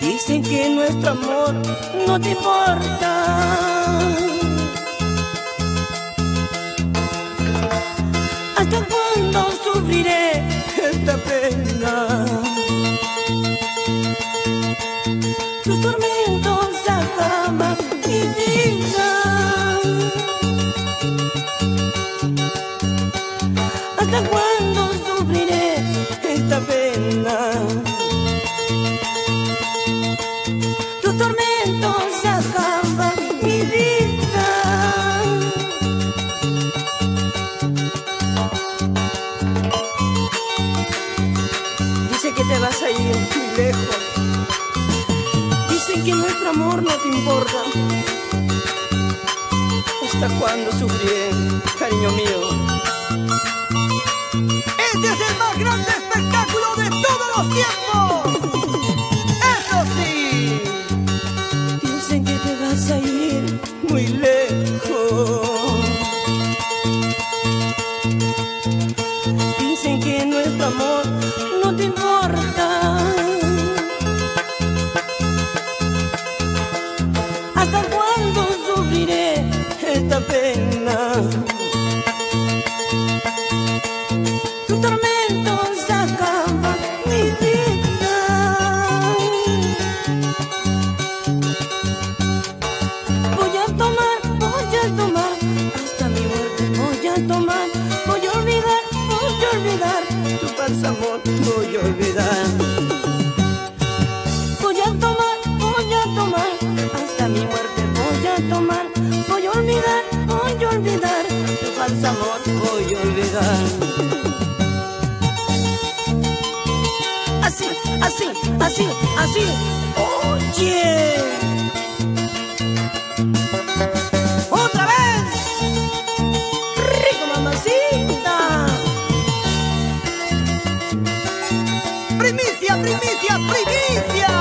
Dicen que nuestro amor no te importa. ¿Hasta cuándo sufriré amor no te importa. ¿Hasta cuándo sufriré, cariño mío? Este es el más grande espectáculo de todos los tiempos. Eso sí. Dicen que te vas a ir muy lejos. Dicen que nuestro amor así, así, oye. Otra vez. rico mamacita. Primicia, primicia, primicia.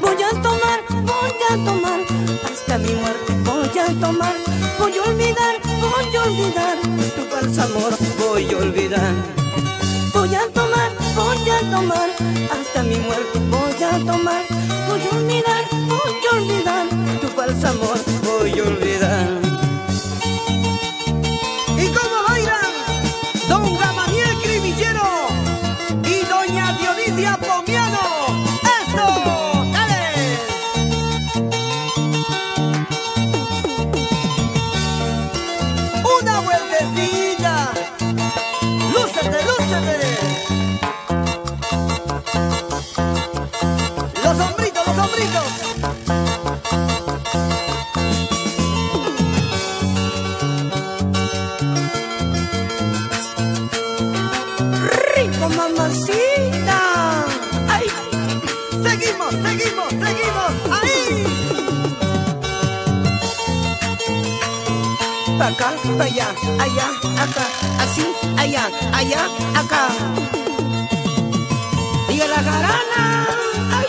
Voy a tomar, voy a tomar, hasta mi muerte voy a tomar. Voy a olvidar, voy a olvidar, tu falso amor voy a olvidar. Voy a tomar, voy a tomar, voy a tomar. Voy a olvidar, voy a olvidar, tu falso amor voy a olvidar. Acá, pa' allá, allá, acá, así, allá, allá, acá. Y la jarana, ay.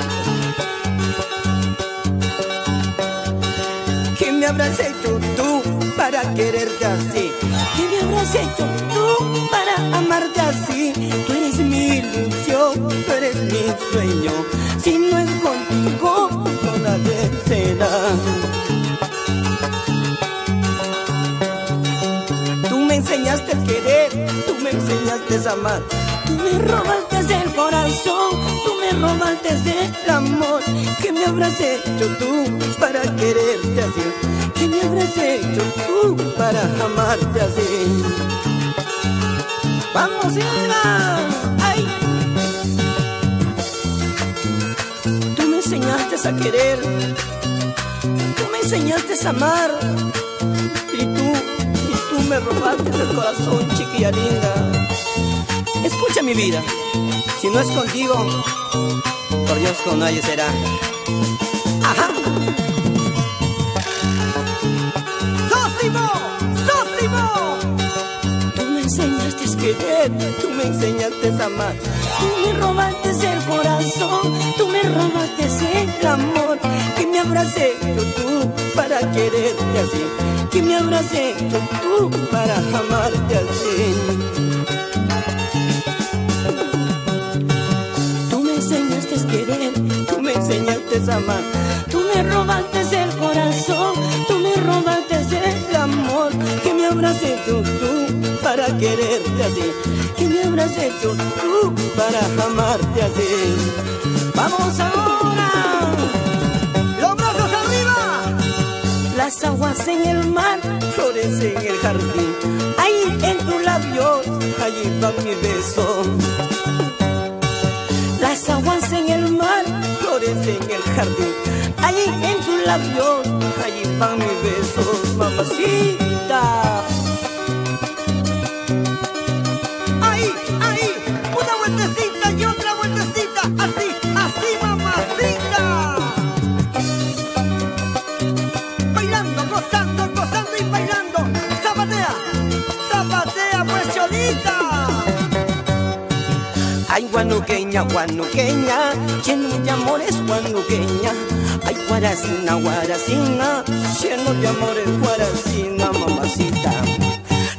¿Qué me habrás hecho tú para quererte así? ¿Qué me habrás hecho tú para amarte así? Sueño. Si no es contigo, no nadie será. Tú me enseñaste a querer, tú me enseñaste a amar. Tú me robaste el corazón, tú me robaste el amor. ¿Qué me habrás hecho tú para quererte así? ¿Qué me habrás hecho tú para amarte así? Vamos, Hilda, ay. A querer, tú me enseñaste a amar. Y tú, y tú me robaste el corazón, chiquilla linda. Escucha mi vida, si no es contigo, por Dios con nadie será. Ajá. Querer, tú me enseñaste a amar. Tú me robaste el corazón, tú me robaste el amor. Que me habrás hecho tú para quererte así? Que me habrás hecho tú para amarte así? Tú me enseñaste a querer, tú me enseñaste a amar. Tú me robaste el corazón, tú me robaste el amor. Que me habrás hecho tú para quererte así? ¿Qué me habrás hecho tú para amarte así? ¡Vamos ahora! ¡Los brazos arriba! Las aguas en el mar florecen en el jardín. Ahí en tus labios, allí va mi beso. Las aguas en el mar florecen en el jardín. Allí en tus labios, allí van mis besos, mamacita. Guanuqueña, guanuqueña, lleno de amores, guanuqueña. Ay, guaracina, guaracina, lleno de amores, guaracina, mamacita.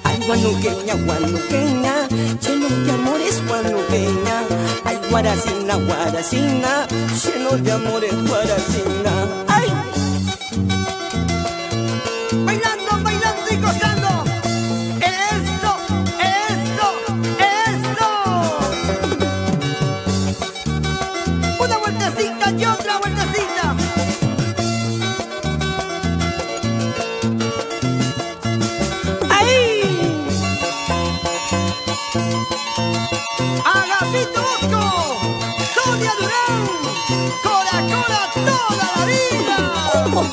Ay, guanuqueña, guanuqueña, lleno de amores, guanuqueña. Ay, guaracina, guaracina, lleno de amores, guaracina.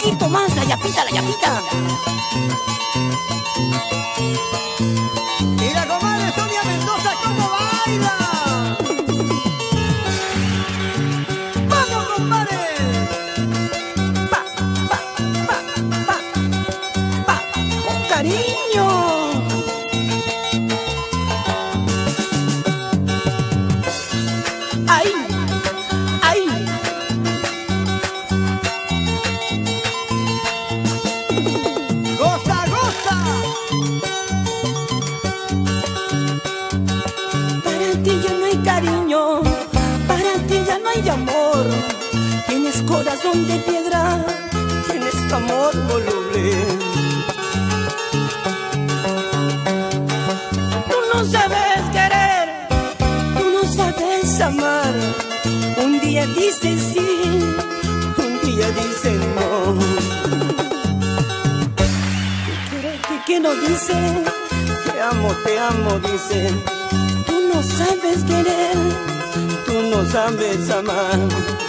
Poquito más, la yapita, la yapita. Corazón de piedra, tienes amor voluble. Tú no sabes querer, tú no sabes amar. Un día dices sí, un día dices no. Quiero, te quiero, dice. Te amo, te amo, dice. Tú no sabes querer, tú no sabes amar.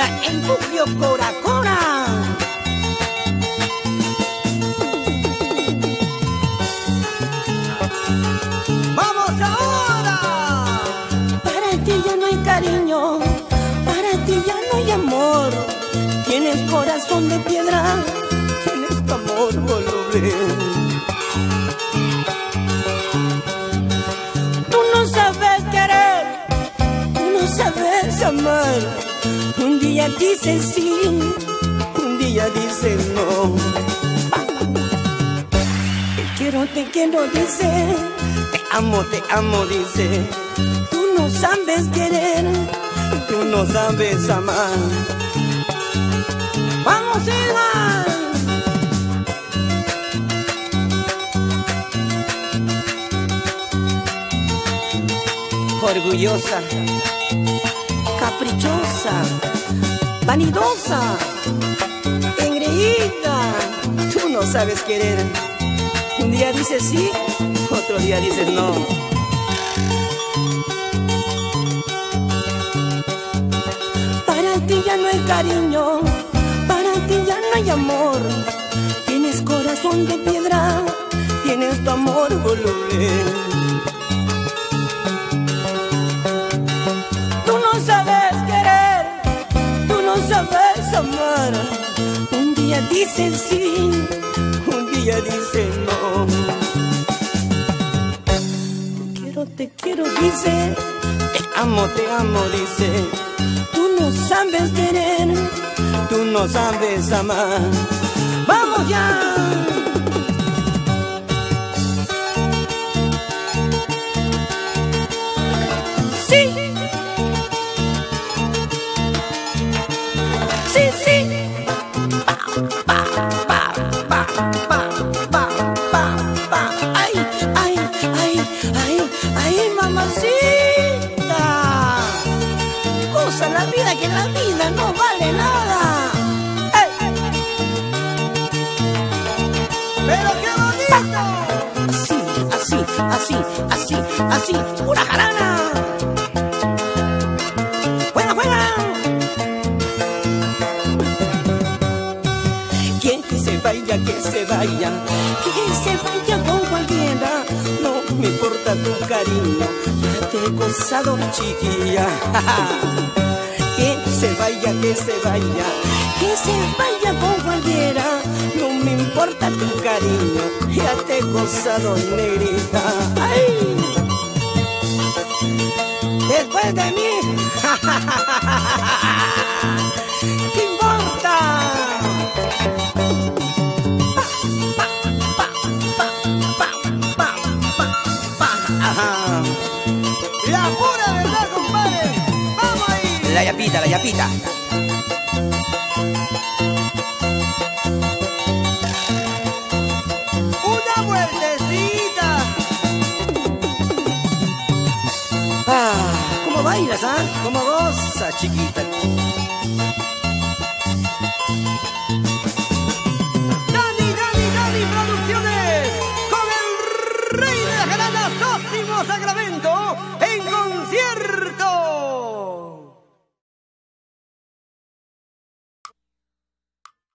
Baila en Buclio Cora Cora. ¡Vamos ahora! Para ti ya no hay cariño, para ti ya no hay amor. Tienes corazón de piedra, tienes amor voluble. Tú no sabes querer, tú no sabes amar. Un día dices sí, un día dices no. Te quiero, te quiero, dice. Te amo, te amo, dice. Tú no sabes querer, tú no sabes amar. ¡Vamos, hija! Orgullosa, vanidosa, engreída. Tú no sabes querer. Un día dices sí, otro día dices no. Para ti ya no hay cariño, para ti ya no hay amor. Tienes corazón de piedra, tienes tu amor voluble. Dices sí, un día dices no. Te quiero, te quiero, dice. Te amo, te amo, dice. Tú no sabes querer, tú no sabes amar. ¡Vamos ya! Usa la vida que la vida no vale nada. ¡Pero qué bonito! Así, así, así, así, así, una jarana. ¡Buena, buena! Que se vaya, que se vaya, que se vaya con cualquiera. No me importa tu cariño, ya te he gozado, chiquilla. Que se vaya, que se vaya, que se vaya con cualquiera. No me importa tu cariño, ya te he gozado, negrita. ¡Ay! Después de mí, ¿qué Una vueltecita. Ah, ¿cómo bailas, ah? ¿Cómo goza, chiquita?